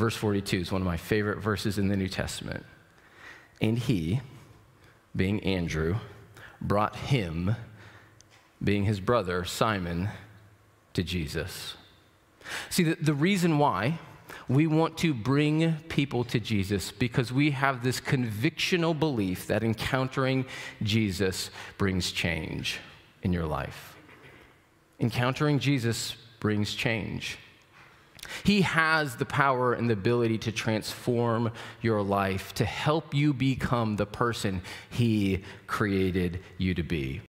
Verse 42 is one of my favorite verses in the New Testament. And he, being Andrew, brought him, being his brother, Simon, to Jesus. See, the, the reason why we want to bring people to Jesus because we have this convictional belief that encountering Jesus brings change in your life. Encountering Jesus brings change. He has the power and the ability to transform your life, to help you become the person He created you to be.